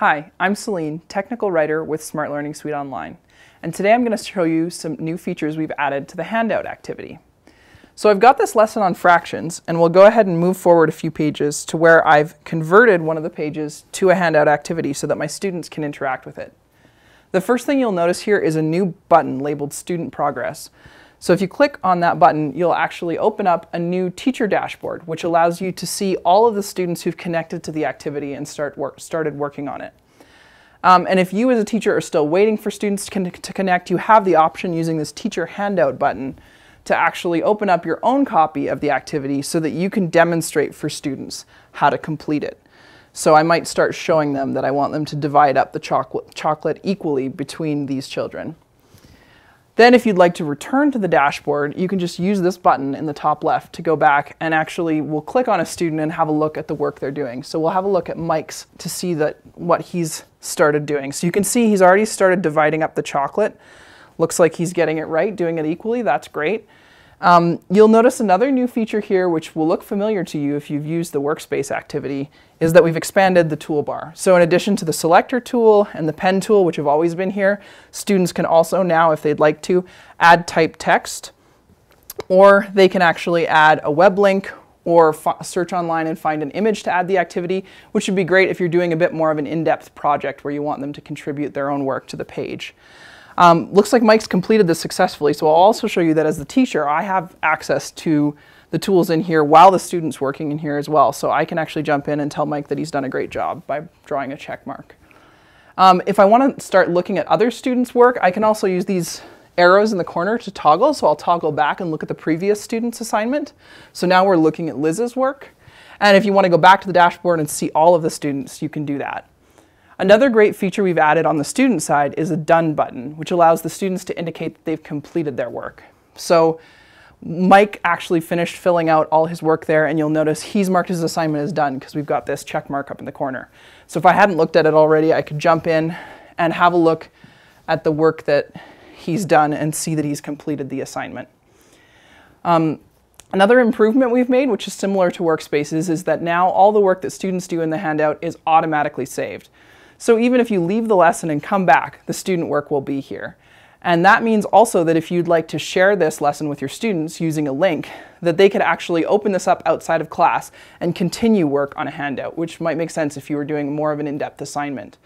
Hi, I'm Celine, technical writer with Smart Learning Suite Online, and today I'm going to show you some new features we've added to the handout activity. So I've got this lesson on fractions, and we'll go ahead and move forward a few pages to where I've converted one of the pages to a handout activity so that my students can interact with it. The first thing you'll notice here is a new button labeled Student Progress. So if you click on that button, you'll actually open up a new teacher dashboard, which allows you to see all of the students who've connected to the activity and start work, started working on it. Um, and if you as a teacher are still waiting for students to, con to connect, you have the option using this teacher handout button to actually open up your own copy of the activity so that you can demonstrate for students how to complete it. So I might start showing them that I want them to divide up the chocolate, chocolate equally between these children. Then if you'd like to return to the dashboard, you can just use this button in the top left to go back and actually we'll click on a student and have a look at the work they're doing. So we'll have a look at Mike's to see that what he's started doing. So you can see he's already started dividing up the chocolate. Looks like he's getting it right, doing it equally. That's great. Um, you'll notice another new feature here, which will look familiar to you if you've used the workspace activity, is that we've expanded the toolbar. So in addition to the selector tool and the pen tool, which have always been here, students can also now, if they'd like to, add type text, or they can actually add a web link or search online and find an image to add the activity, which would be great if you're doing a bit more of an in-depth project where you want them to contribute their own work to the page. Um, looks like Mike's completed this successfully, so I'll also show you that as the teacher, I have access to the tools in here while the student's working in here as well. So I can actually jump in and tell Mike that he's done a great job by drawing a check mark. Um, if I want to start looking at other students' work, I can also use these arrows in the corner to toggle. So I'll toggle back and look at the previous student's assignment. So now we're looking at Liz's work. And if you want to go back to the dashboard and see all of the students, you can do that. Another great feature we've added on the student side is a done button, which allows the students to indicate that they've completed their work. So Mike actually finished filling out all his work there, and you'll notice he's marked his assignment as done because we've got this check mark up in the corner. So if I hadn't looked at it already, I could jump in and have a look at the work that he's done and see that he's completed the assignment. Um, Another improvement we've made, which is similar to workspaces, is that now all the work that students do in the handout is automatically saved. So even if you leave the lesson and come back, the student work will be here. And that means also that if you'd like to share this lesson with your students using a link, that they could actually open this up outside of class and continue work on a handout, which might make sense if you were doing more of an in-depth assignment.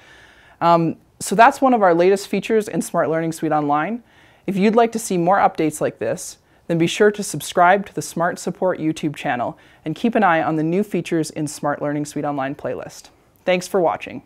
Um, so that's one of our latest features in Smart Learning Suite Online. If you'd like to see more updates like this, then be sure to subscribe to the Smart Support YouTube channel and keep an eye on the new features in Smart Learning Suite Online playlist. Thanks for watching.